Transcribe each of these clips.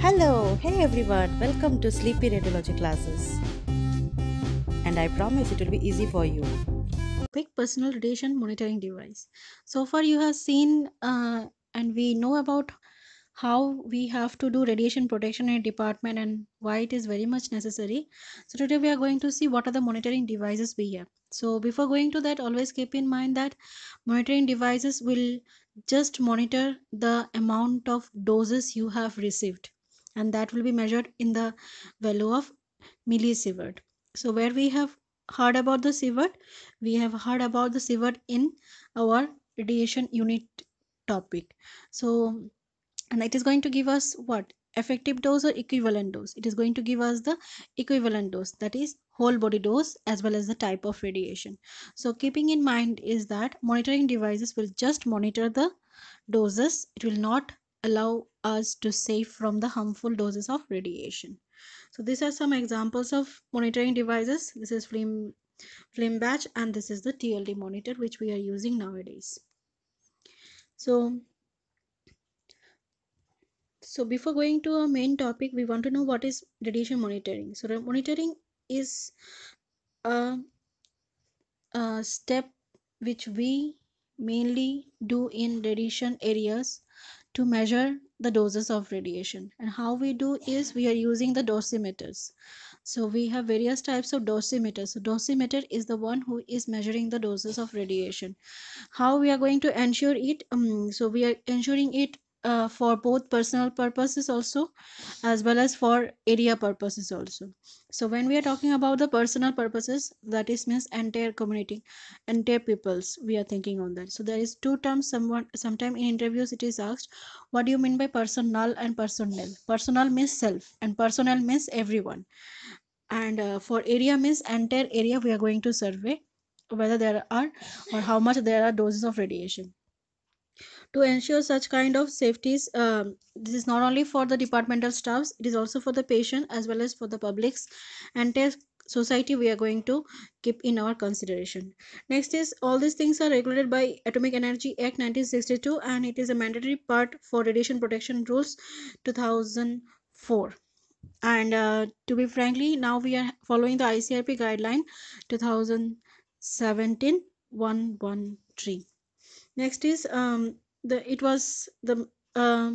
Hello, hey everyone, welcome to Sleepy Radiology classes. And I promise it will be easy for you. quick personal radiation monitoring device. So far you have seen uh, and we know about how we have to do radiation protection in department and why it is very much necessary. So today we are going to see what are the monitoring devices we have. So before going to that always keep in mind that monitoring devices will just monitor the amount of doses you have received and that will be measured in the value of millisievert. So where we have heard about the sievert we have heard about the sievert in our radiation unit topic. So and it is going to give us what? Effective dose or equivalent dose? It is going to give us the equivalent dose that is whole body dose as well as the type of radiation. So keeping in mind is that monitoring devices will just monitor the doses. It will not allow us to save from the harmful doses of radiation so these are some examples of monitoring devices this is flame flame batch and this is the TLD monitor which we are using nowadays. So, so before going to our main topic, we want to know what is radiation monitoring. So monitoring is a, a step which we mainly do in radiation areas to measure the doses of radiation. And how we do is we are using the dosimeters. So we have various types of dosimeters. So dosimeter is the one who is measuring the doses of radiation. How we are going to ensure it? Um, so we are ensuring it uh, for both personal purposes also as well as for area purposes also. So when we are talking about the personal purposes that is means entire community entire peoples we are thinking on that. So there is two terms someone sometime in interviews it is asked what do you mean by personal and personnel personal means self and personnel means everyone. And uh, for area means entire area we are going to survey whether there are or how much there are doses of radiation to ensure such kind of safeties um, this is not only for the departmental staffs it is also for the patient as well as for the publics and test society we are going to keep in our consideration. Next is all these things are regulated by atomic energy act 1962 and it is a mandatory part for radiation protection rules 2004 and uh, to be frankly now we are following the icrp guideline 2017 113 next is um, the it was the uh,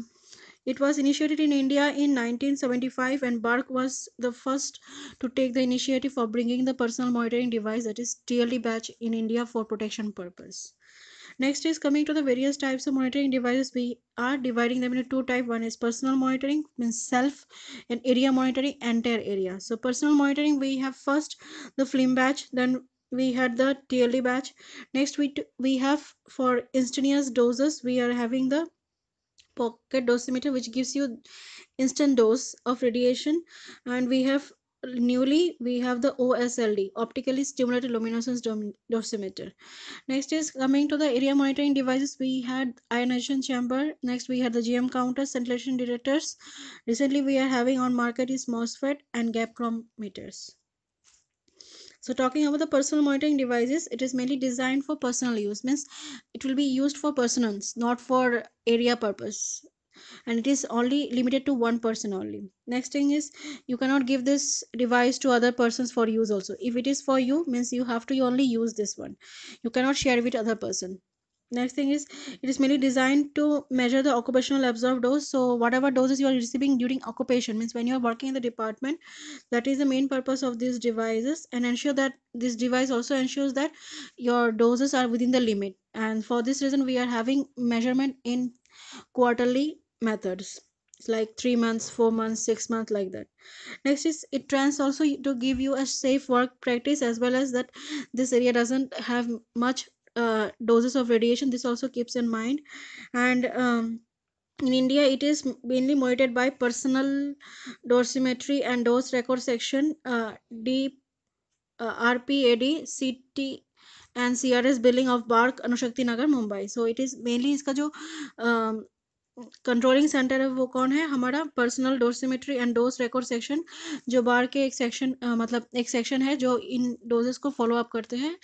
it was initiated in India in 1975 and BARC was the first to take the initiative for bringing the personal monitoring device that is TLD batch in India for protection purpose. Next is coming to the various types of monitoring devices. We are dividing them into two types. One is personal monitoring, means self, and area monitoring, entire area. So personal monitoring, we have first the film batch, then we had the TLD batch. Next, we we have for instantaneous doses, we are having the pocket dosimeter which gives you instant dose of radiation. And we have newly we have the OSLD optically stimulated luminescence dosimeter. Next is coming to the area monitoring devices we had ionization chamber. Next we had the GM counters scintillation detectors. Recently we are having on market is MOSFET and gap chronometers so talking about the personal monitoring devices it is mainly designed for personal use means it will be used for personals not for area purpose. And it is only limited to one person only. Next thing is you cannot give this device to other persons for use also. If it is for you means you have to only use this one. You cannot share with other person next thing is it is mainly designed to measure the occupational absorbed dose. So whatever doses you are receiving during occupation? Means when you are working in the department that is the main purpose of these devices and ensure that this device also ensures that your doses are within the limit. And for this reason we are having measurement in quarterly methods it's like three months four months six months like that. Next is it trends also to give you a safe work practice as well as that this area doesn't have much uh, doses of radiation this also keeps in mind and um, in India, it is mainly monitored by personal dosimetry and dose record section, uh, D, uh, RPAD, CT and CRS billing of BARC, Anushakti Nagar, Mumbai. So it is mainly इसका जो controlling centre है, वो कौन है? हमारा personal dosimetry and dose record section जो बार के एक सेक्शन मतलब एक सेक्शन है, जो इन डोजेस को फॉलो अप करते हैं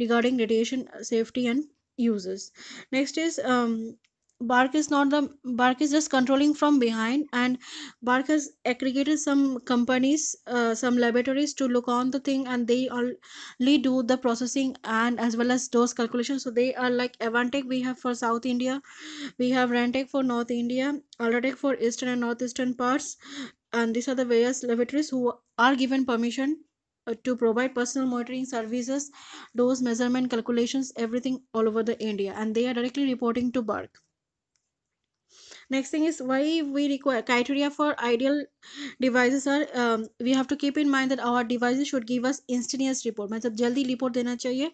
regarding radiation safety and uses next is bark is not the bark is just controlling from behind and bark has aggregated some companies uh, some laboratories to look on the thing and they only do the processing and as well as those calculations. So they are like avantech. We have for south india we have rantech for north india ultratech for eastern and northeastern parts and these are the various laboratories who are given permission uh, to provide personal monitoring services dose measurement calculations everything all over the india and they are directly reporting to bark next thing is why we require criteria for ideal devices are um, we have to keep in mind that our devices should give us instantaneous report मतलब जल्दी report देना चाहिए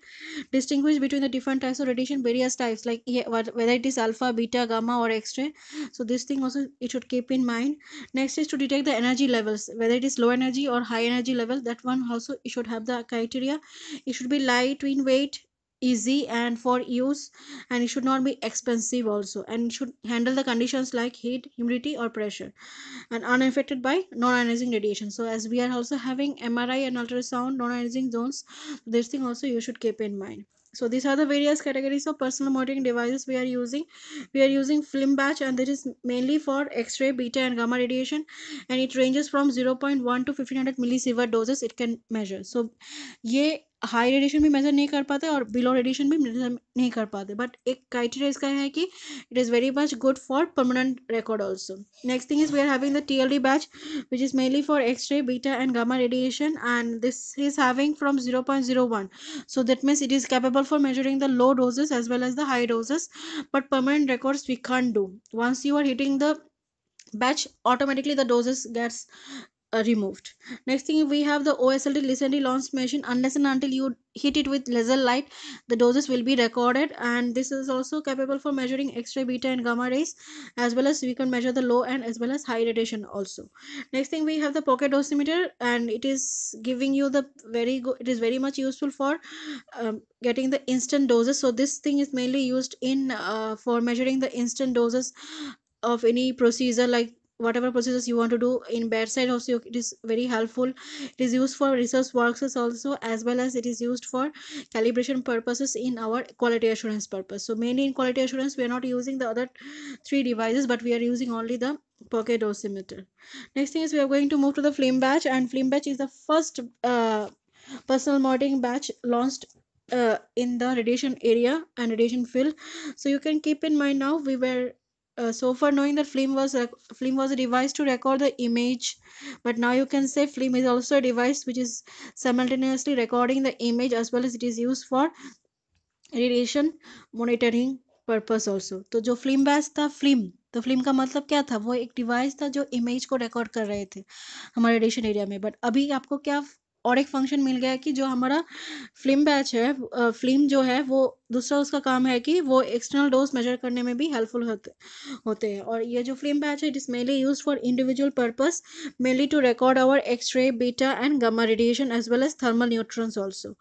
distinguish between the different types of radiation various types like yeah, whether it is alpha beta gamma or x-ray so this thing also it should keep in mind next is to detect the energy levels whether it is low energy or high energy level that one also it should have the criteria it should be light in weight easy and for use and it should not be expensive also and should handle the conditions like heat humidity or pressure and unaffected by non-ionizing radiation. So as we are also having mri and ultrasound non-ionizing zones this thing also you should keep in mind. So these are the various categories of personal monitoring devices we are using. We are using film batch and that is mainly for x-ray beta and gamma radiation and it ranges from 0.1 to 1500 millisievert doses it can measure. So ये high radiation भी measure नहीं कर पाते और below radiation भी measure नहीं कर पाते। बट एक क्राइटेरिया इसका है कि it is very much good for permanent record also next thing is we are having the T L D badge which is mainly for X ray beta and gamma radiation and this is having from zero point zero one so that means it is capable for measuring the low doses as well as the high doses but permanent records we can do once you are hitting the badge automatically the doses gets uh, removed. Next thing we have the osld recently launched machine. Unless and until you hit it with laser light the doses will be recorded. And this is also capable for measuring x-ray beta and gamma rays as well as we can measure the low and as well as high radiation also. Next thing we have the pocket dosimeter and it is giving you the very good it is very much useful for um, getting the instant doses. So this thing is mainly used in uh, for measuring the instant doses of any procedure like whatever procedures you want to do. In bedside also it is very helpful. It is used for research works also as well as it is used for calibration purposes in our quality assurance purpose. So mainly in quality assurance we are not using the other three devices but we are using only the pocket dosimeter next thing is we are going to move to the flame batch and flame batch is the first uh, personal monitoring batch launched uh, in the radiation area and radiation field. So you can keep in mind now we were uh, so far knowing that film was film was a device to record the image but now you can say film is also a device which is simultaneously recording the image as well as it is used for radiation monitoring purpose also तो जो film badge था film तो film का मतलब क्या था वो एक डिवाइस था जो इमेज को रिकॉर्ड कर रहे थे हमारे रेडिएशन एरिया में बट अभी आपको क्या और एक फ़ंक्शन मिल गया कि जो हमारा फ़िल्म बैच है फ़िल्म जो है, वो दूसरा उसका काम है कि वो एक्सटर्नल डोज मेजर करने में भी हेल्पफुल होते हैं। और ये जो फ़िल्म बैच है it is mainly use for individual purpose mainly to record our X ray beta and gamma radiation as well as thermal neutrons also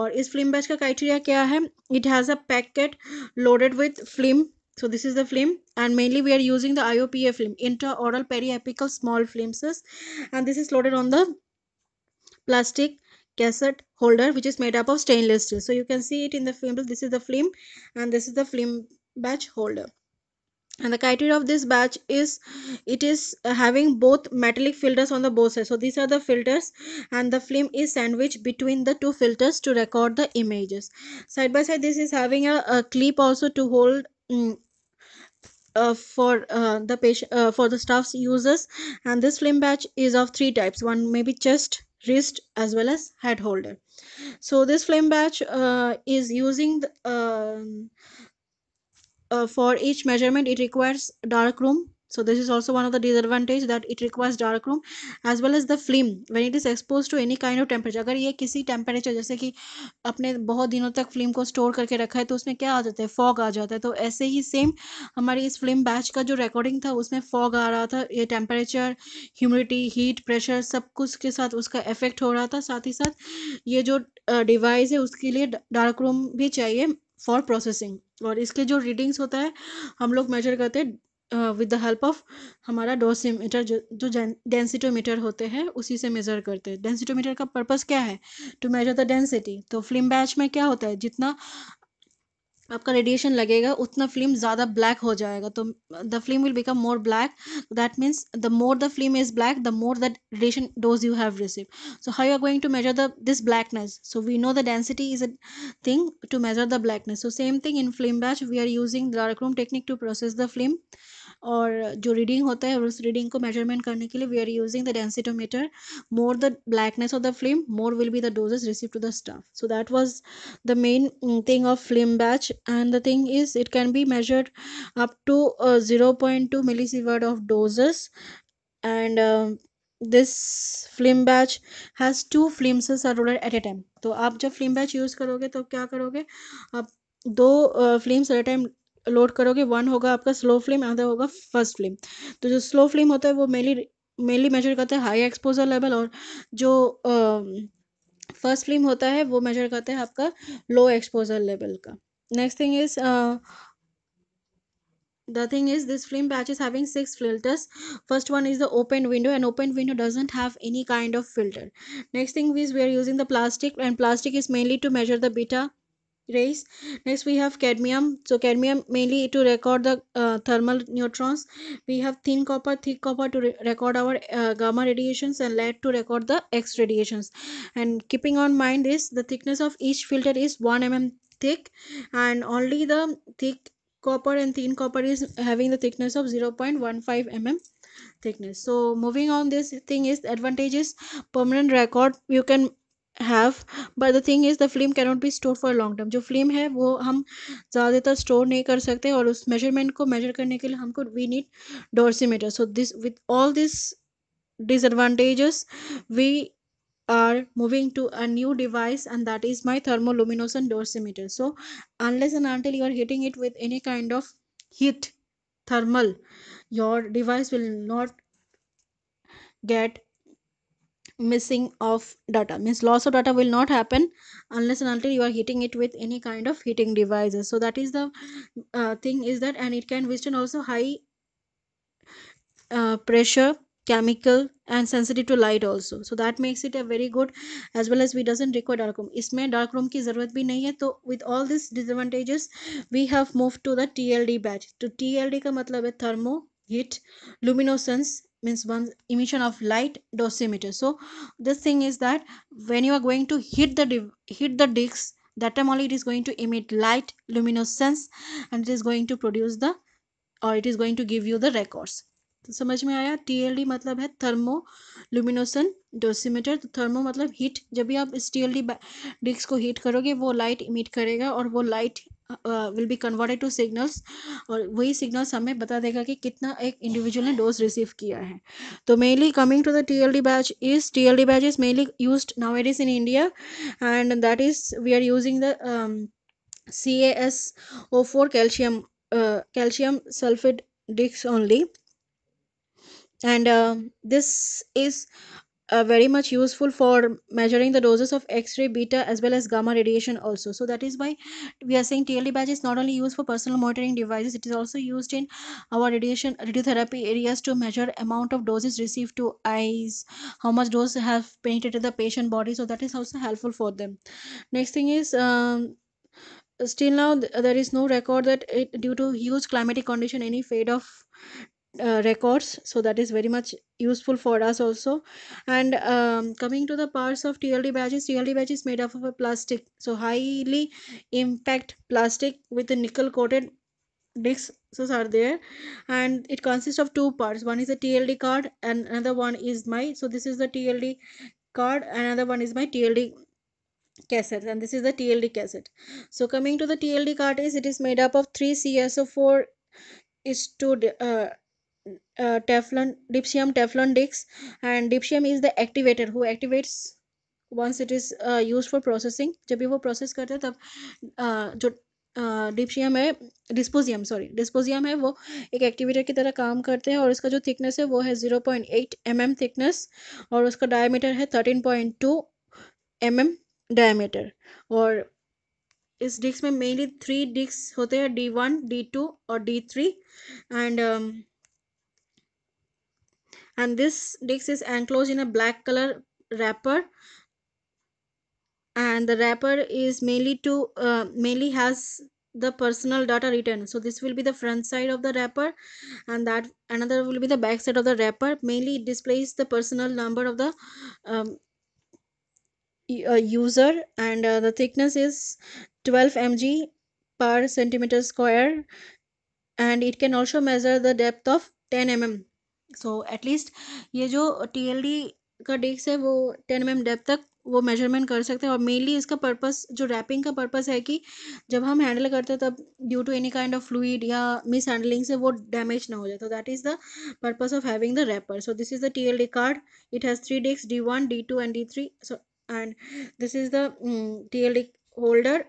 और इस फ़िल्म बैच का क्राइटेरिया क्या है? It has a packet loaded with film so, this is the film. And mainly we are using the IOPA film, intraoral periapical small films and this is loaded on the plastic cassette holder which is made up of stainless steel. So you can see it in the film. This is the film and this is the film batch holder. And the criteria of this batch is it is having both metallic filters on the both sides. So these are the filters and the film is sandwiched between the two filters to record the images. Side by side this is having a, a clip also to hold mm, uh, for uh, the patient uh, for the staff's users. And this film batch is of three types. One maybe chest wrist as well as head holder. So this flame batch uh, is using the, um, uh, for each measurement it requires dark room so, this is also one of the disadvantage that it requires dark room as well as the film. When it is exposed to any kind of temperature, अगर ये किसी temperature, जैसे कि अपने बहुत दिनों तक film को स्टोर करके रखा है तो उसमें क्या आ जाता है? फॉग आ जाता है। तो ऐसे ही सेम हमारी इस फ़िल्म बैच का जो रिकॉर्डिंग था, उसमें फॉग आ रहा था। ये टेम्परेचर ह्यूमिडिटी हीट प्रेशर सब कुछ के साथ उसका इफ़ेक्ट हो रहा था। साथ ही साथ ये जो डिवाइस है, उसके लिए डार्क रूम भी चाहिए फॉर प्रोसेसिंग और इसके जो रीडिंग्स होता है, हम लोग मेजर करते हैं विद द हेल्प ऑफ़ हमारा डोसीमीटर जो जो डेंसिटोमीटर होते हैं, उसी से मेजर करते हैं। डेंसिटोमीटर का पर्पस क्या है? टू मेजर द डेंसिटी तो फ़िल्म बैच में क्या होता है? जितना आपका रेडिएशन लगेगा, उतना फ़िल्म ज़्यादा ब्लैक हो जाएगा। तो the film will become more black that means the more the film is black the more the radiation dose you have receive so high you are going to measure the this blackness so we know the density is a thing to measure the blackness so same thing in film badge we are using dark room technique to process the film और जो reading होता है उस reading को measurement करने के लिए we are using the densitometer more the blackness of the film more will be the doses receive to the staff so that was the main thing of film badge and the thing is it can be measured up to zero point two millisievert of doses and this film badge has two film at a time तो आप जब film batch use करोगे तो क्या करोगे? आप दो film at a time load करोगे वन होगा आपका स्लो फ्लेम आधा होगा फ़र्स्ट फ्लेम तो जो स्लो फ्लेम होता है, वो मेनली मेनली मेजर करता है हाई एक्सपोजर लेवल और जो फ़र्स्ट फ्लेम होता है, वो मेजर करता है आपका लो एक्सपोजर लेवल का. Next thing is the thing is this film badge is having six filters first one is the open window and open window doesn't have any kind of filter next thing is we are using the plastic and plastic is mainly to measure the beta rays. Next we have cadmium. So cadmium mainly to record the uh, thermal neutrons. We have thin copper. Thick copper to re- record our uh, gamma radiations and lead to record the x radiations. And keeping on mind this the thickness of each filter is 1 mm thick. And only the thick copper and thin copper is having the thickness of 0.15 mm thickness. So moving on this thing is advantages permanent record you can have but the thing is the film can not be store for long term जो film है, वो हम ज़्यादातर store नहीं कर सकते और उस मेज़रमेंट को मेजर करने के लिए हमको we need dosimeter so this with all this disadvantages we are moving to a new device and that is my thermo thermoluminescent dosimeter so unless and until you are heating it with any kind of heat thermal your device will not get missing of data means loss of data will not happen unless and until you are hitting it with any kind of heating devices so that is the uh, thing is that and it can withstand also high uh, pressure chemical and sensitive to light also so that makes it a very good as well as we doesn't require dark room इसमें dark room की ज़रूरत भी नहीं है तो with all these disadvantages we have moved to the TLD batch तो TLD का मतलब है thermo heat luminescence means one emission of light dosimeter so this thing is that when you are going to hit the hit the disc that time only it is going to emit light luminescence and it is going to produce the or it is going to give you the records तो समझ में आया TLD मतलब है thermo लुमिनोसन dosimeter तो thermo मतलब heat जब भी आप इस टी एल डी डिस्क को हीट करोगे वो लाइट इमिट करेगा और वो light will be converted to signals और वही सिग्नल्स हमें बता देगा कि कितना एक इंडिविजुअल ने डोज रिसीव किया है। तो mainly coming to the T L D badge is T L D badge is mainly use now it is in India and that is we are using the C S O four calcium sulfate discs only and uh, this is uh, very much useful for measuring the doses of x-ray beta as well as gamma radiation also. So that is why we are saying tld badge is not only used for personal monitoring devices it is also used in our radiation radiotherapy areas to measure amount of doses received to eyes how much dose have penetrated the patient body. So that is also helpful for them. Next thing is um, still now th- there is no record that it, due to huge climatic condition any fade of uh, records. So that is very much useful for us also. And um, coming to the parts of tld badges tld badge is made up of a plastic. So highly impact plastic with a nickel coated discs so are there. And it consists of two parts. One is a tld card and another one is my so this is the tld card another one is my tld cassette and this is the tld cassette. So coming to the tld card is it is made up of three cso4 is to uh, dipsium teflon discs and dipsium is the activator who activates once it is uh, used for processing. जब भी वो process करते हैं तब uh, जो डिप्शियम है डिस्पोजियम sorry डिस्पोजियम है वो एक एक्टिवेटर की तरह काम करते हैं और इसका जो थिकनेस है वो है zero point eight M M thickness और उसका डायमीटर है thirteen point two M M diameter और इस डिस्क में मेनली थ्री डिस्क होते हैं डी वन डी टू और D three and and this disc is enclosed in a black color wrapper. And the wrapper is mainly to uh, mainly has the personal data written. So this will be the front side of the wrapper and that another will be the back side of the wrapper. Mainly it displays the personal number of the um, uh, user and uh, the thickness is 12 mg per centimeter square and it can also measure the depth of 10 mm at least ये जो TLD का disc है वो 10 M depth तक वो measurement कर सकते हैं। और मेनली इसका पर्पस जो रैपिंग का पर्पस है कि जब हम हैंडल करते हैं तब due to any kind of fluid या मिस हैंडलिंग से वो डैमेज ना हो जाए। तो that is the purpose of having the wrapper so this is the T L D card it has three disc D one D two and D three so and this is the T L D holder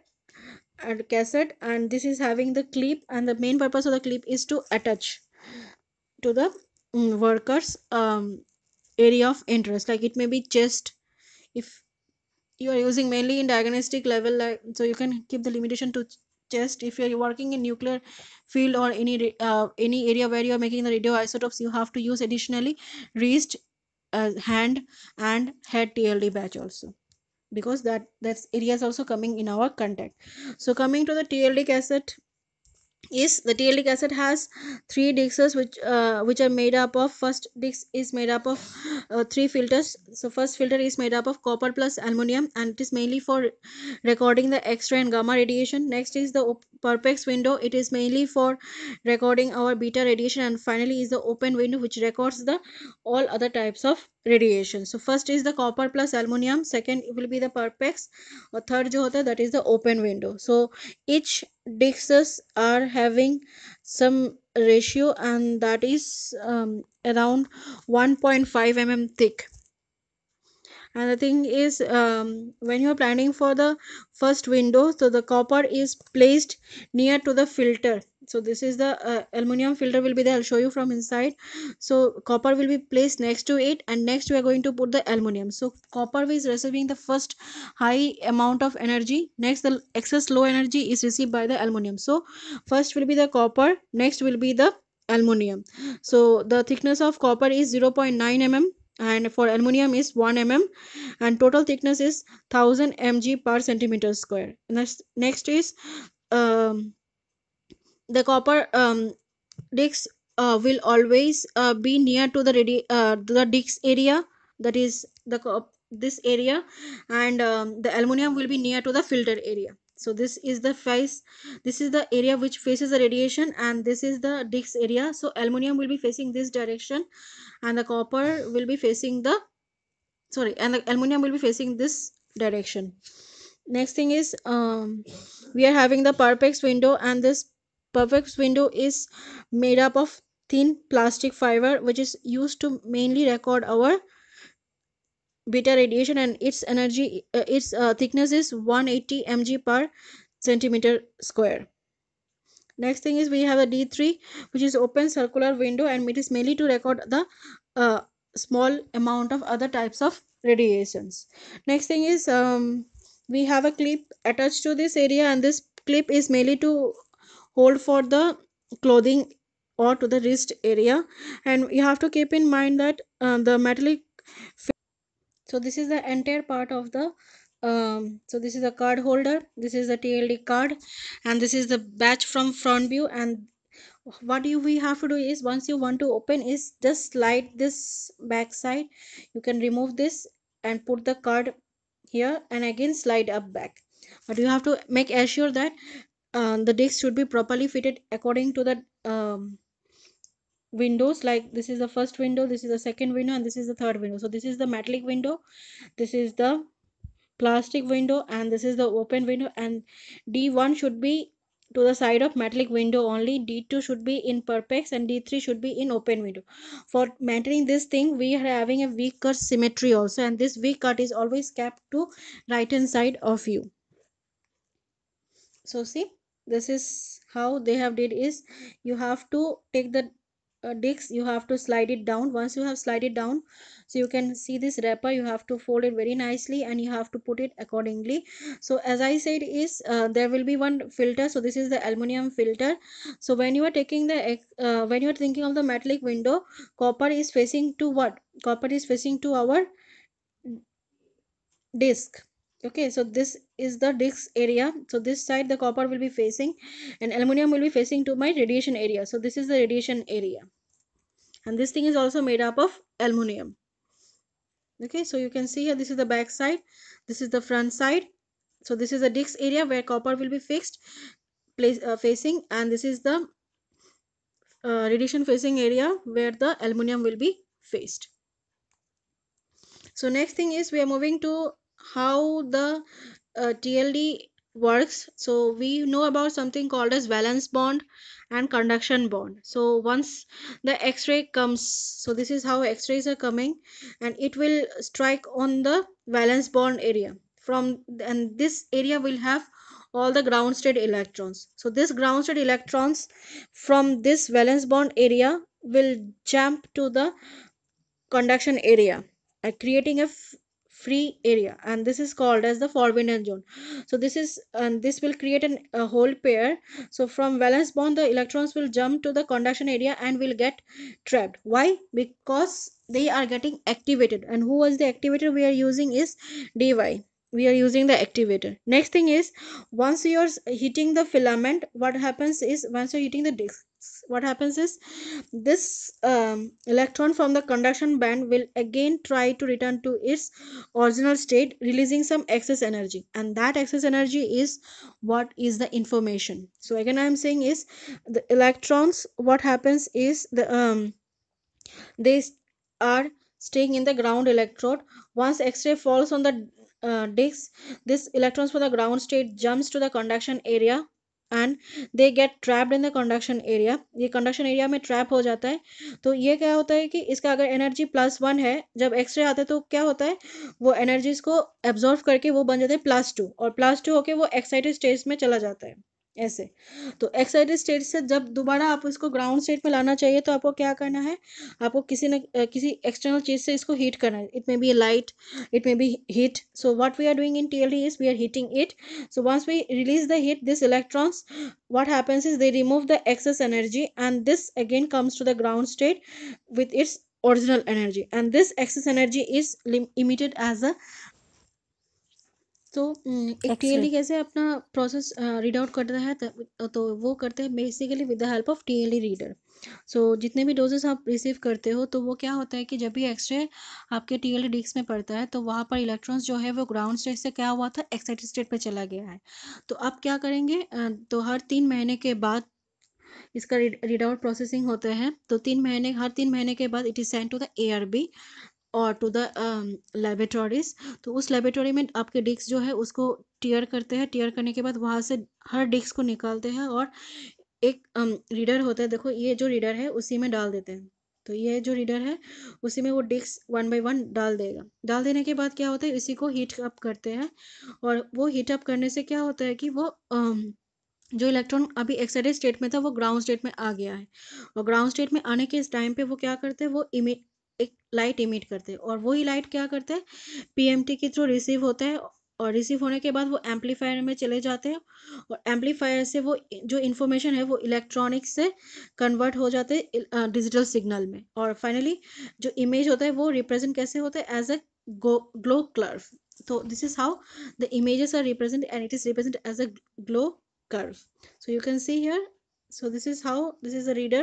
cassette. And this is having the clip. And the main purpose of the clip is to attach to the mm, workers um, area of interest. Like it may be chest if you are using mainly in diagnostic level like so you can keep the limitation to chest if you are working in nuclear field or any uh, any area where you are making the radioisotopes you have to use additionally wrist uh, hand and head tld batch also. Because that that's areas also coming in our contact. So coming to the tld cassette is the TLD cassette has three discs which uh, which are made up of first disc is made up of uh, three filters. So first filter is made up of copper plus aluminum and it is mainly for recording the x-ray and gamma radiation. Next is the perpex window. It is mainly for recording our beta radiation and finally is the open window which records the all other types of radiation. So first is the copper plus aluminum second will be the perpex. Or third jo hota that is the open window. So each discs are having some ratio and that is um, around 1.5 mm thick and the thing is um, when you are planning for the first window so the copper is placed near to the filter. So this is the uh, aluminum filter will be there. I'll show you from inside. So copper will be placed next to it and next we are going to put the aluminum. So copper is receiving the first high amount of energy. Next the excess low energy is received by the aluminum. So first will be the copper next will be the aluminum. So the thickness of copper is 0.9 mm and for aluminum is 1 mm and total thickness is 1000 mg per centimeter square. Next next is um, the copper um, discs uh, will always uh, be near to the radi- uh, the disc area that is the this area and um, the aluminum will be near to the filter area so this is the face this is the area which faces the radiation and this is the disc area. So aluminum will be facing this direction and the copper will be facing the sorry and the aluminum will be facing this direction. Next thing is um, we are having the perpex window and this perpex window is made up of thin plastic fiber which is used to mainly record our beta radiation and its energy uh, its uh, thickness is 180 mg per centimeter square. Next thing is we have a d3 which is open circular window and it is mainly to record the uh, small amount of other types of radiations. Next thing is um, we have a clip attached to this area and this clip is mainly to hold for the clothing or to the wrist area. And you have to keep in mind that uh, the metallic so this is the entire part of the um, so this is the card holder this is the tld card and this is the batch from front view and what you we have to do is once you want to open is just slide this back side you can remove this and put the card here and again slide up back. But you have to make assure that uh, the disc should be properly fitted according to the um, windows like this is the first window this is the second window and this is the third window. So this is the metallic window this is the plastic window and this is the open window and d1 should be to the side of metallic window only d2 should be in perpex and d3 should be in open window. For maintaining this thing we are having a weak cut symmetry also and this weak cut is always kept to right hand side of you. So see this is how they have did is you have to take the uh, disc you have to slide it down. Once you have slide it down so you can see this wrapper you have to fold it very nicely and you have to put it accordingly. So as i said is uh, there will be one filter. So this is the aluminum filter. So when you are taking the uh, when you are thinking of the metallic window copper is facing to what? Copper is facing to our disc okay so this is the disk area. So this side the copper will be facing and aluminum will be facing to my radiation area. So this is the radiation area. And this thing is also made up of aluminum. Okay so you can see here this is the back side. This is the front side. So this is the disk area where copper will be fixed place uh, facing. And this is the uh, radiation facing area where the aluminum will be faced. So next thing is we are moving to how the uh, TLD works. So we know about something called as valence bond and conduction bond. So once the x-ray comes so this is how x-rays are coming and it will strike on the valence bond area. From and this area will have all the ground state electrons. So this ground state electrons from this valence bond area will jump to the conduction area uh, creating a free area and this is called as the forbidden zone. So this is and this will create an, a whole pair. So from valence bond the electrons will jump to the conduction area and will get trapped. Why? Because they are getting activated. And who was the activator we are using is dy we are using the activator. Next thing is once you're hitting the filament what happens is once you're hitting the disc what happens is this um, electron from the conduction band will again try to return to its original state releasing some excess energy. And that excess energy is what is the information. So again i am saying is the electrons what happens is the um they are staying in the ground electrode. Once x-ray falls on the uh, this this electrons from the ground state jumps to the conduction area and they get trapped in the conduction area ये conduction area में trap हो जाता है। तो ये क्या होता है कि इसका अगर एनर्जी प्लस वन है जब एक्सरे आता है तो क्या होता है? वो एनर्जीज को एब्जॉर्व करके वो बन जाता है प्लस टू और प्लस टू होके वो एक्साइटेड स्टेज में चला जाता है। ऐसे। तो एक्साइटेड स्टेट से जब दोबारा आप इसको ग्राउंड स्टेट में लाना चाहिए तो आपको क्या करना है? आपको किसी न किसी एक्सटर्नल चीज़ से इसको हीट करना है। It may be light it may be heat so what we are doing in T L D is we are heating it so once we release the heat this electrons what happens is they remove the excess energy and this again comes to the ground state with its original energy and this excess energy is emitted as a तो एक TLD कैसे अपना process read out करता है तो वो करते हैं basically with the help of TLD reader so जितने भी डोजेस आप रिसीव करते हो तो वो क्या होता है कि जब भी एक्सरे आपके टीएलडी डिस्क में पड़ता है तो वहाँ पर इलेक्ट्रॉन्स जो है वो ग्राउंड स्टेट से क्या हुआ था एक्साइटेड स्टेट पर चला गया है। तो आप क्या करेंगे तो हर तीन महीने के बाद इसका रीड आउट प्रोसेसिंग होता है। तो तीन महीने हर तीन महीने के बाद it is send to the a और टू द लेबोरेटरीज तो उस लेबोरेटरी में आपके डिस्क जो है उसको टीयर करते हैं। टीयर करने के बाद वहाँ से हर डिस्क को निकालते हैं और एक रीडर होता है। देखो, ये जो रीडर है उसी में डाल देते हैं। तो ये जो रीडर है उसी में वो डिस्क वन बाई वन डाल देगा। डाल देने के बाद क्या होता है? इसी को हीट अप करते हैं। और वो हीट अप करने से क्या होता है कि वो जो इलेक्ट्रॉन अभी एक्साइटेड स्टेट में था वो ग्राउंड स्टेट में आ गया है। और ग्राउंड स्टेट में आने के इस टाइम पे वो क्या करते हैं? वो इमिट एक लाइट इमिट करते हैं और वही लाइट क्या करते हैं? पीएमटी के थ्रू रिसीव होता है और रिसीव होने के बाद वो एम्पलीफायर में चले जाते हैं और एम्पलीफायर से वो जो इन्फॉर्मेशन है वो इलेक्ट्रॉनिक्स से कन्वर्ट हो जाते हैं डिजिटल सिग्नल में। और फाइनली जो इमेज होता है वो रिप्रेजेंट कैसे होता है? एज अ ग्लो कर्व तो this is how the images are represent and it is represent as a glow curve so you can see here so this is how, this is a reader.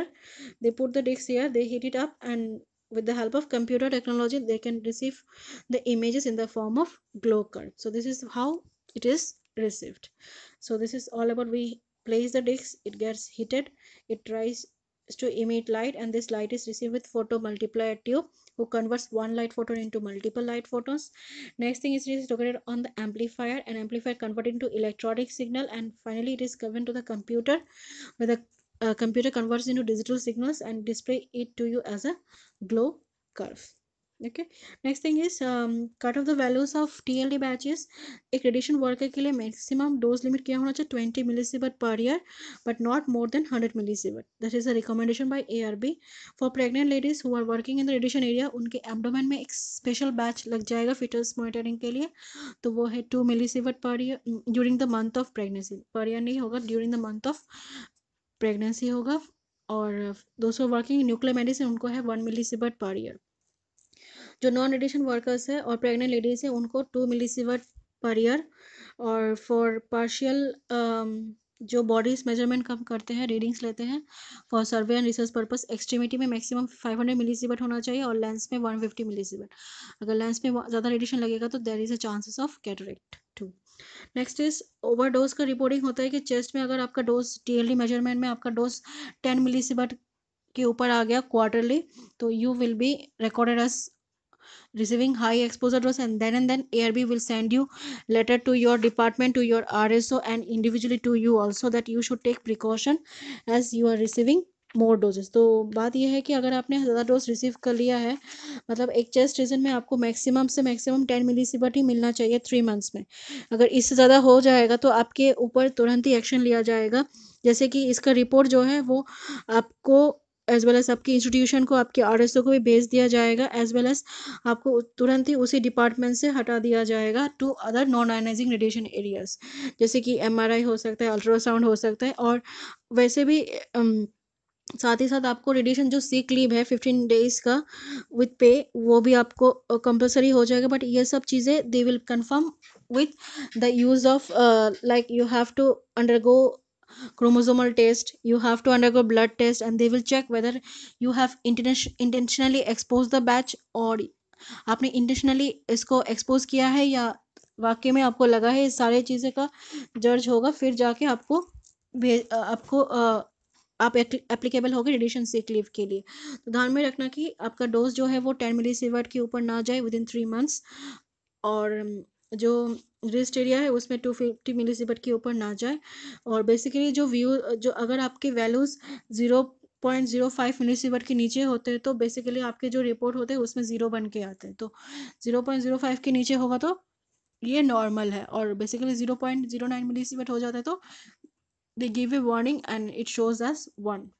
They put the disc here. They heat it up and with the help of computer technology they can receive the images in the form of glow curve so this is how it is received. So this is all about we place the disc it gets heated it tries to emit light and this light is received with photo multiplier tube who converts one light photon into multiple light photons. Next thing is it is located on the amplifier and amplifier converted into electronic signal and finally it is given to the computer where the uh, computer converts into digital signals and display it to you as a glow curve. Okay. Next thing is um, cut off the values of TLD batches. एक radiation worker के लिए maximum dose limit क्या होना चाहिए twenty millisievert per year but not more than hundred millisievert that is a recommendation by AERB for pregnant ladies who are working in the radiation area उनके abdomen में एक special batch लग जाएगा fitters monitoring के लिए. तो वो है two millisievert per year during the month of pregnancy per year नहीं होगा during the month of pregnancy होगा, और दोस्तों वर्किंग न्यूक्लियर मेडिसिन उनको है वन मिली सिवर्ट पर ईयर जो नॉन रेडिएशन वर्कर्स है और प्रेग्नेंट लेडीज़ है, उनको टू मिली सिवर्ट पर ईयर और फॉर पार्शियल जो बॉडीज मेज़रमेंट कम करते हैं रीडिंग्स लेते हैं for survey and research purpose extremity में मैक्सिमम 500 हंड्रेड मिलीसीबट होना चाहिए और लेंस में 150 फिफ्टी मिलीसीबट अगर लेंस में ज़्यादा रेडिएशन लगेगा तो there is a chances of cataract two next is overdose का रिपोर्टिंग होता है कि चेस्ट में अगर आपका डोज डेली मेज़रमेंट में आपका डोज टेन मिली बट के ऊपर आ गया क्वार्टरली तो you will be recorded as receiving high exposure dose and then and then A B will send you letter to your department to your R S O and individually to you also that you should take precaution as you are receiving more doses तो बात यह है कि अगर आपने ज़्यादा dose receive कर लिया है मतलब एक चेस्ट रीजन में आपको मैक्सिमम से मैक्सिमम टेन मिलीसीबट ही मिलना चाहिए थ्री मंथ्स में। अगर इससे ज़्यादा हो जाएगा तो आपके ऊपर तुरंत ही एक्शन लिया जाएगा। जैसे कि इसका रिपोर्ट जो है वो आपको एज वेल एज आपकी इंस्टीट्यूशन को आपके आरएसओ को भी भेज दिया जाएगा एज वेल एज आपको तुरंत ही उसी डिपार्टमेंट से हटा दिया जाएगा to other non ionizing radiation areas जैसे कि एमआरआई हो सकता है अल्ट्रासाउंड हो सकता है और वैसे भी um, साथ ही साथ आपको रेडिएशन जो सीक लीव है फिफ्टीन डेज़ का विथ पे वो भी आपको कंपलसरी हो जाएगा। बट ये सब चीज़ें they will confirm with the use of like you have to undergo chromosomal test, you have to undergo blood test, and they will check whether you have intentionally exposed the batch और आपने intentionally इसको expose किया है या वाकई में आपको लगा है इस सारे चीज़ें का जर्ज होगा, फिर जाके आपको भेज आपको आप एप्लीकेबल होगे रेडिएशन सिक लीव के लिए। तो ध्यान में रखना कि आपका डोज जो है वो टेन मिली सीवर्ट के ऊपर ना जाए विद इन थ्री मंथ्स और जो रिस्ट एरिया है उसमें टू फिफ्टी मिली सीबट के ऊपर ना जाए। और बेसिकली जो व्यू जो अगर आपके values zero point zero five millisievert के नीचे होते हैं तो बेसिकली आपके जो रिपोर्ट होते हैं उसमें ज़ीरो बन के आते हैं। तो ज़ीरो पॉइंट ज़ीरो फाइव के नीचे होगा तो ये नॉर्मल है और basically zero point zero nine millisievert हो जाता है तो they give a warning and it shows us one.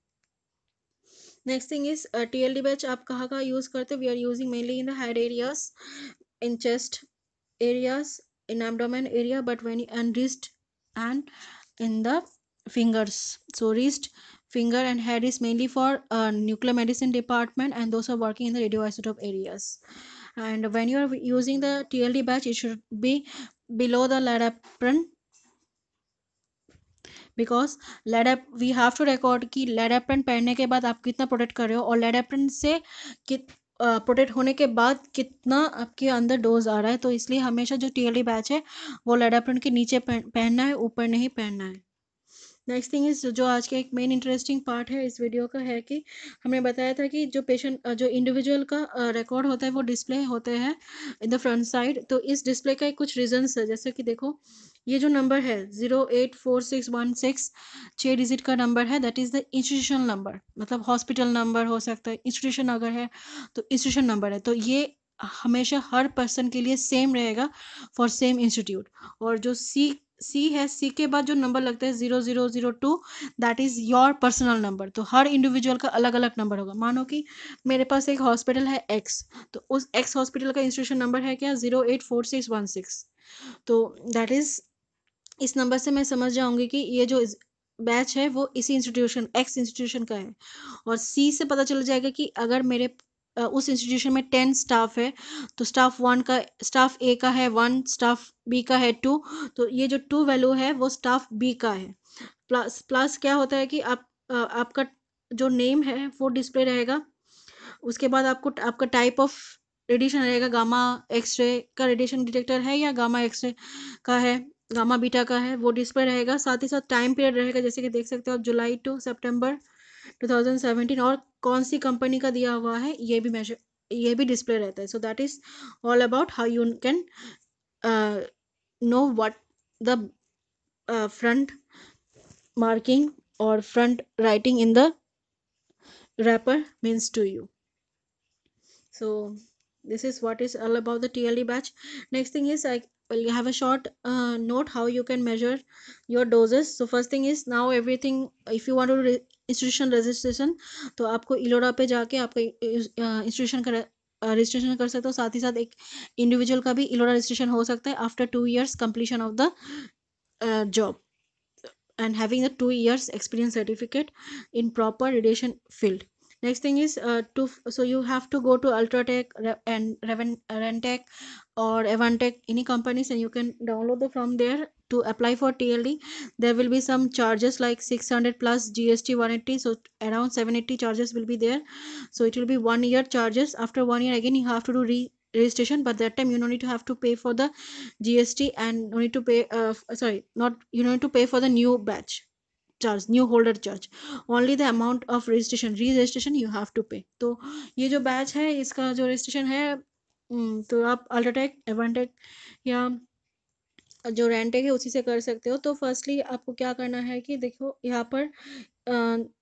Next thing is uh, tld batch aap kaha ka use karte we are using mainly in the head areas in chest areas in abdomen area but when and wrist and in the fingers. So wrist finger and head is mainly for uh, nuclear medicine department and those are working in the radioisotope areas. And when you are using the tld batch it should be below the lad apron because lead we have to record कि lead apron पहनने के बाद आप कितना protect कर रहे हो? और लेड एप्रन से कित प्रोटेक्ट होने के बाद कितना आपके अंदर डोज आ रहा है? तो इसलिए हमेशा जो टी बैच है, वो लेड लेडाप्रिन के नीचे पहनना है, ऊपर नहीं पहनना है। नेक्स्ट थिंग इज़ जो आज का एक मेन इंटरेस्टिंग पार्ट है इस वीडियो का है कि हमने बताया था कि जो पेशेंट जो इंडिविजुअल का रिकॉर्ड होता है वो डिस्प्ले होते हैं इन द फ्रंट साइड तो इस डिस्प्ले का कुछ रीजंस है। जैसे कि देखो, ये जो नंबर है zero eight four six one six छः डिजिट का नंबर है that is the institution number मतलब हॉस्पिटल नंबर हो सकता है इंस्टीट्यूशन अगर है तो इंस्टीट्यूशन नंबर है। तो ये हमेशा हर पर्सन के लिए सेम रहेगा फॉर सेम इंस्टीट्यूट और जो सी सी है सी के बाद जो नंबर लगता है zero zero zero two that is your personal number तो हर इंडिविजुअल का अलग अलग नंबर होगा। मानो कि मेरे पास एक हॉस्पिटल है एक्स तो उस एक्स हॉस्पिटल का इंस्टीट्यूशन नंबर है क्या? Zero eight four six one six तो दैट इज़ इस नंबर से मैं समझ जाऊँगी कि ये जो बैच है, वो इसी इंस्टीट्यूशन एक्स इंस्टीट्यूशन का है। और सी से पता चल जाएगा कि अगर मेरे उस इंस्टीट्यूशन में टेन स्टाफ है। तो स्टाफ वन का स्टाफ ए का है वन स्टाफ बी का है टू तो ये जो टू वैल्यू है, वो स्टाफ बी का है। प्लस प्लस क्या होता है कि आप आपका जो नेम है, वो डिस्प्ले रहेगा। उसके बाद आपको, आपका टाइप ऑफ़ रेडिएशन रहेगा। गामा एक्सरे का रेडिएशन डिटेक्टर है या गामा एक्सरे का है, गामा बीटा का है, वो डिस्प्ले रहेगा। साथ ही साथ टाइम पीरियड रहेगा, जैसे कि देख सकते हो आप जुलाई टू सितंबर 2017 और कौन सी कंपनी का दिया हुआ है, ये भी मेजर ये भी डिस्प्ले रहता है। So that is all about how you can know what the front marking और front writing in the wrapper means to you. So this is what is all about the TLD batch. Next thing is I well you have a short uh, note how you can measure your doses so first thing is now everything if you want to re institution registration तो आपको इलोरा पे जाके आपका institution का registration कर सकते हो साथ ही साथ एक इंडिविजुअल का भी इलोरा रजिस्ट्रेशन हो सकता है after two years completion of the job having a two years experience certificate in proper radiation field next thing is uh, to so you have to go to ultratech Re- and Reven, or evantech any companies and you can download the from there to apply for tld there will be some charges like 600 plus gst 180 so around 780 charges will be there so it will be one year charges after one year again you have to do re registration but that time you don't need to have to pay for the gst and no need to pay uh, sorry not you don't need to pay for the new batch charge new holder charge only the amount of registration re registration you have to pay तो ये जो batch है इसका जो है हम्म, तो आप UltraTech एवनटेक या जो रेंटेक है, उसी से कर सकते हो। तो फर्स्टली आपको क्या करना है कि देखो, यहाँ पर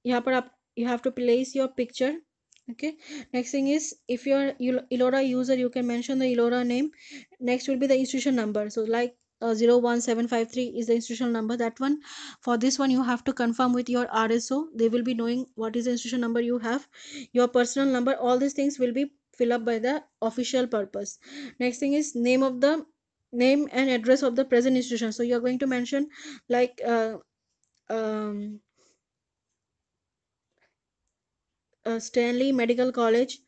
यहाँ पर आप you have to place your picture okay next thing is if you are eLORA user you can mention the eLORA name next will be the institution number so like zero one seven five three is the institution number that one for this one you have to confirm with your R S O they will be knowing what is the institution number you have your personal number all this things will be fill up by the official purpose next thing is name of the name and address of the present institution so you are going to mention like uh, um, uh, Stanley Medical College,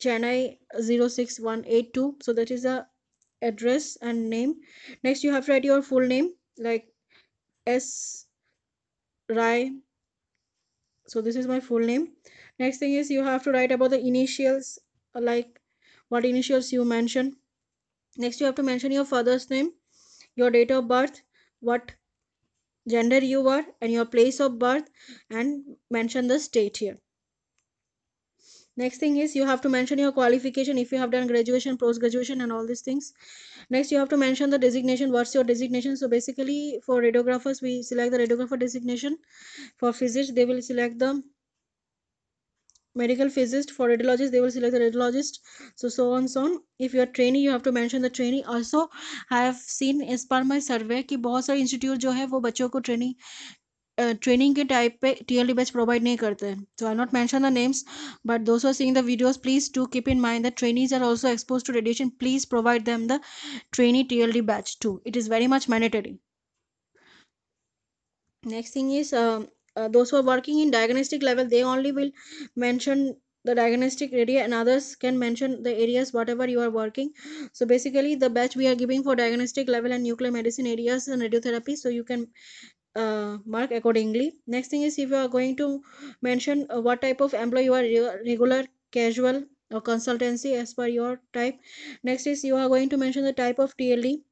Chennai 06182. So that is the address and name. Next, you have to write your full name like S. Rai. So this is my full name. Next thing is you have to write about the initials like what initials you mention. Next, you have to mention your father's name, your date of birth, what gender you are, and your place of birth, and mention the state here. next thing is you have to mention your qualification if you have done graduation post graduation and all these things next you have to mention the designation what's your designation so basically for radiographers we select the radiographer designation for physicists they will select the medical physicist for radiologist they will select the radiologist so so on so on if you are trainee you have to mention the trainee also i have seen as per my survey कि बहुत सारे institute जो है वो बच्चों को training training के type पे टीएलडी बैच प्रोवाइड नहीं करते हैं so i'll not mention the names but those who are seeing the videos please do keep in mind that trainees are also exposed to radiation please provide them the trainee tld batch too it is very much mandatory next thing is um, uh, those who are working in diagnostic level they only will mention the diagnostic area and others can mention the areas whatever you are working. So basically the batch we are giving for diagnostic level and nuclear medicine areas and radiotherapy so you can uh, mark accordingly. Next thing is if you are going to mention uh, what type of employee you are re- regular casual or consultancy as per your type. Next is you are going to mention the type of tld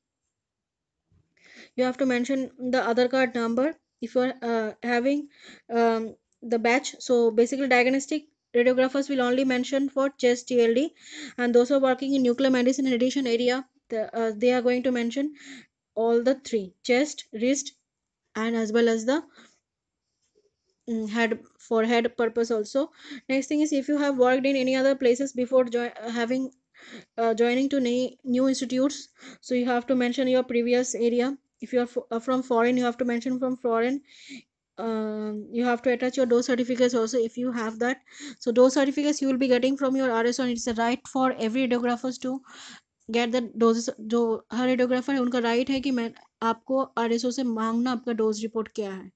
you have to mention the other card number if you are uh, having um, the batch so basically diagnostic radiographers will only mention for chest tld and those who are working in nuclear medicine and radiation area the, uh, they are going to mention all the three chest wrist and as well as the mm, head for head purpose also. Next thing is if you have worked in any other places before jo- having uh, joining to ne- new institutes so you have to mention your previous area if you are uh, from foreign you have to mention from foreign um, you have to attach your dose certificates also if you have that so those certificates you will be getting from your RSO and it's a right for every radiographers to get the doses जो हर radiographer है उनका right है कि मैं आपको RSO से मांगना आपका डोज रिपोर्ट क्या है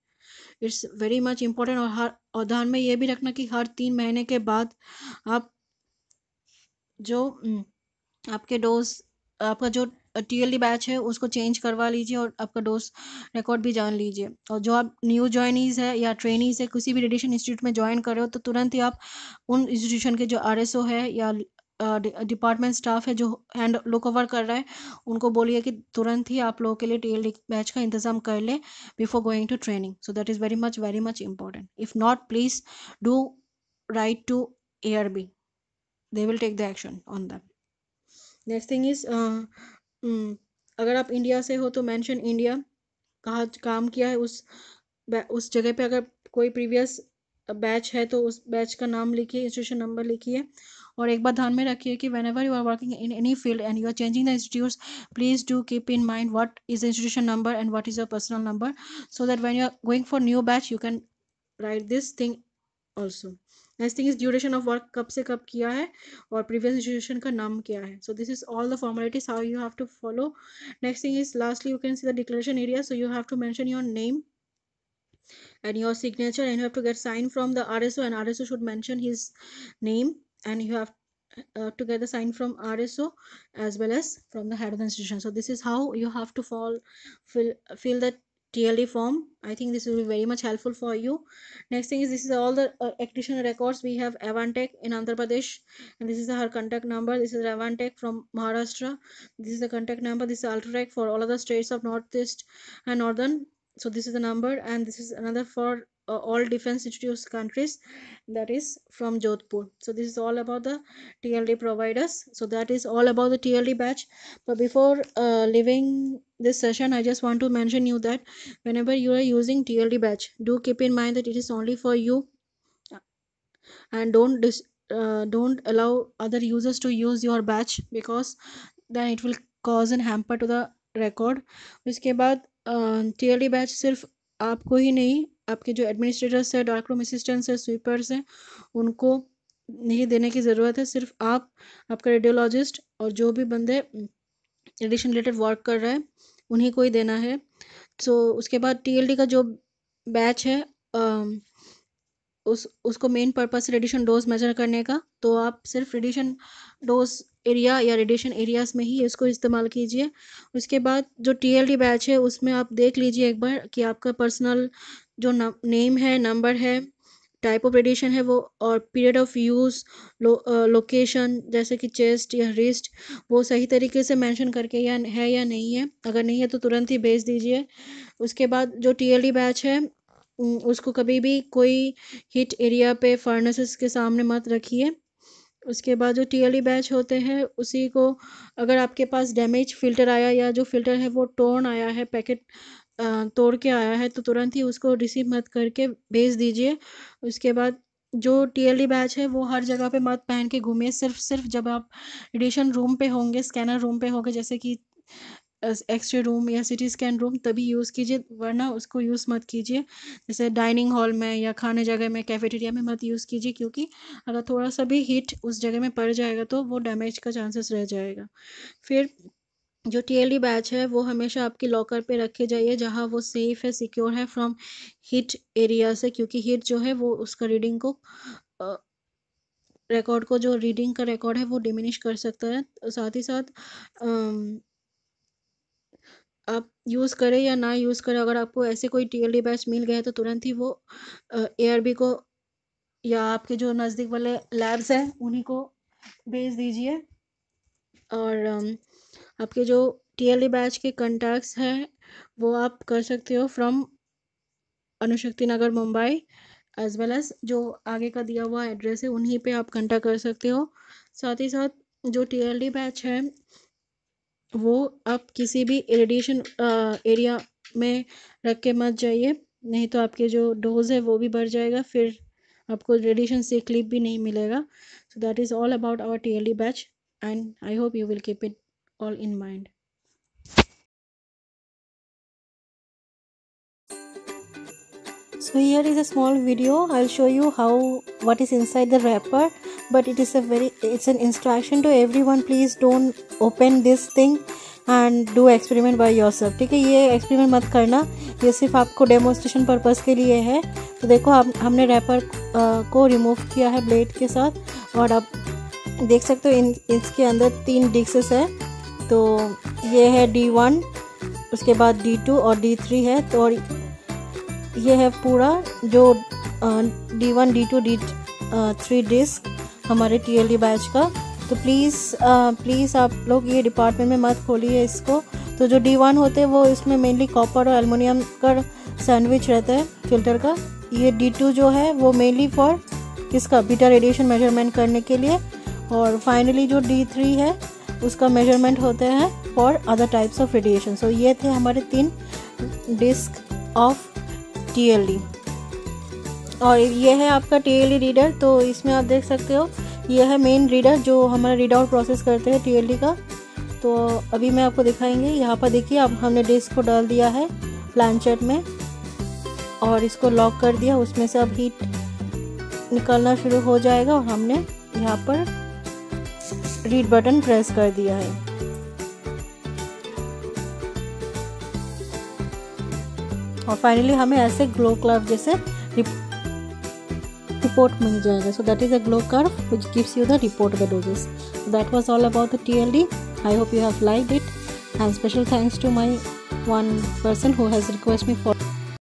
इट्स वेरी मच इम्पोर्टेंट और हर और ध्यान में ये भी रखना कि हर तीन महीने के बाद आप जो हम्म, आपके डोज आपका जो टीएलडी बैच है, उसको चेंज करवा लीजिए और आपका डोज रिकॉर्ड भी जान लीजिए। और जो आप न्यू ज्वाइनीज है या ट्रेनीज है, किसी भी रेडिएशन इंस्टीट्यूट में ज्वाइन कर रहे हो तो तुरंत ही आप उन इंस्टीट्यूशन के जो आरएसओ है या डिपार्टमेंट स्टाफ है जो हैंड लुक ओवर कर रहा है, उनको बोलिए कि तुरंत ही आप लोगों के लिए टीएलडी बैच का इंतज़ाम कर ले before going to training so that is very much very much important if not please do write to B they will take the action on that next thing is अगर आप India से हो तो mention India कहाँ, काम किया है उस उस जगह पे अगर कोई प्रीवियस बैच है तो उस बैच का नाम लिखिए इंस्टीट्यूशन नंबर लिखिए। और एक बार ध्यान में रखिए कि whenever you are working in any field and you are changing the institute please do keep in mind what is institution number and what is your personal number so that when you are going for new badge you can write this thing also next thing is duration of work कब से कब किया है और previous duration का नाम क्या है? So this is all the formalities how you have to follow next thing is lastly you can see the declaration area so you have to mention your name and your signature and you have to get sign from the R S O and R S O should mention his name and you have to get the sign from R S O as well as from the head of the institution so this is how you have to fall fill feel TLD form. I think this will be very much helpful for you. Next thing is this is all the uh, records. We have Avantech in Andhra Pradesh and this is her contact number. This is Avantech from Maharashtra. This is the contact number. This is Ultratech for all other states of Northeast and Northern. So this is the number and this is another for uh, all defense institutes countries that is from Jodhpur. So this is all about the TLD providers. So that is all about the TLD batch. But before uh, leaving this session, I just want to mention you that whenever you are using TLD batch, do keep in mind that it is only for you and don't dis uh, don't allow other users to use your batch because then it will cause an hamper to the record. उसके बाद T L D batch सिर्फ आपको ही नहीं आपके जो administrators है dark room assistants है स्वीपर्स हैं, उनको नहीं देने की ज़रूरत है। सिर्फ़ आप, आपका रेडियोलॉजिस्ट और जो भी बंदे एडिशन रिलेटेड वर्क कर रहे हैं, उन्हीं को ही देना है। सो उसके बाद टीएलडी का जो बैच है उस, उसको main purpose radiation dose measure करने का तो आप सिर्फ़ रेडिएशन डोज एरिया या रेडिएशन एरियाज़ में ही इसको इस्तेमाल कीजिए। उसके बाद जो टीएलडी बैच है, उसमें आप देख लीजिए एक बार कि आपका पर्सनल जो नेम है नंबर है टाइप ऑफ़ रेडिएशन है वो, और पीरियड ऑफ़ यूज़ लोकेशन जैसे कि चेस्ट या रिस्ट वो सही तरीके से मेंशन करके या है या नहीं है। अगर नहीं है तो तुरंत ही भेज दीजिए। उसके बाद जो टीएलडी बैच है उसको कभी भी कोई हीट एरिया पे फर्नेसेस के सामने मत रखिए। उसके बाद जो टी बैच होते हैं, उसी को अगर आपके पास डैमेज फ़िल्टर आया या जो फ़िल्टर है वो टोन आया है पैकेट तोड़ के आया है तो तुरंत ही उसको रिसीव मत करके भेज दीजिए। उसके बाद जो टीएलडी बैच है, वो हर जगह पे मत पहन के घूमिए। सिर्फ़ सिर्फ़ जब आप एडिशन रूम पे होंगे स्कैनर रूम पे होंगे, जैसे कि एक्सरे रूम या सिटी स्कैन रूम तभी यूज़ कीजिए, वरना उसको यूज़ मत कीजिए। जैसे डाइनिंग हॉल में या खाने जगह में कैफेटेरिया में मत यूज़ कीजिए, क्योंकि अगर थोड़ा सा भी हीट उस जगह में पड़ जाएगा तो वो डैमेज का चांसेस रह जाएगा। फिर जो टीएलडी बैच है, वो हमेशा आपके लॉकर पे रखे जाइए, जहाँ वो सेफ़ है सिक्योर है फ्रॉम हीट एरिया से, क्योंकि हीट जो है, वो उसका रीडिंग को रिकॉर्ड को, जो रीडिंग का रिकॉर्ड है, वो डिमिनिश कर सकता है। साथ ही साथ आप यूज़ करें या ना यूज़ करें, अगर आपको ऐसे कोई टीएलडी बैच मिल गया तो तुरंत ही वो एआरबी को या आपके जो नज़दीक वाले लैब्स हैं, उन्हीं को भेज दीजिए। और आपके जो टीएलडी बैच के कंटैक्ट्स हैं, वो आप कर सकते हो from Anushakti Nagar Mumbai as well as जो आगे का दिया हुआ एड्रेस है, उन्हीं पे आप कंटेक्ट कर सकते हो। साथ ही साथ जो टीएलडी बैच है, वो आप किसी भी रेडिएशन एरिया में रख के मत जाइए, नहीं तो आपके जो डोज है, वो भी बढ़ जाएगा, फिर आपको रेडिएशन से क्लिप भी नहीं मिलेगा। So that is all about our T L D batch and I hope you will keep it all in mind so here is a small video i'll show you how what is inside the wrapper but it is a very it's an instruction to everyone please don't open this thing and do experiment by yourself ठीक है ये experiment मत करना ये सिर्फ़ आपको demonstration purpose के लिए है तो देखो हम हमने रैपर को रिमूव किया है ब्लेड के साथ और आप देख सकते हो इन इसके अंदर तीन डिक्सेस है तो ये है डी वन उसके बाद डी टू और डी थ्री है तो और ये है पूरा जो D one D two D three disc हमारे टी एल बैच का। तो प्लीज़ प्लीज़ आप लोग ये डिपार्टमेंट में मत खोलिए इसको। तो जो डी वन होते हैं वो इसमें मेनली कॉपर और एलमिनियम का सैंडविच रहता है फ़िल्टर का। ये डी टू जो है वो मेनली फॉर किसका? बीटा रेडिएशन मेज़रमेंट करने के लिए। और फाइनली जो डी थ्री है उसका मेज़रमेंट होते हैं for other types of radiation so ये थे हमारे तीन डिस्क ऑफ़ टीएलडी और ये है आपका टीएलडी रीडर तो इसमें आप देख सकते हो ये है मेन रीडर जो हमारा रीड आउट प्रोसेस करते हैं टीएलडी का। तो अभी मैं आपको दिखाएँगे, यहाँ पर देखिए, अब हमने डिस्क को डाल दिया है प्लानचेट में और इसको लॉक कर दिया, उसमें से अब हीट निकलना शुरू हो जाएगा और हमने यहाँ पर रीड बटन प्रेस कर दिया है। और फाइनली हमें ऐसे ग्लो क्लब जैसे रिपोर्ट मिल जाएगा। So that is a glow curve which gives you the report the doses that was all about the TLD I hope you have like it and special thanks to my one person who has request me for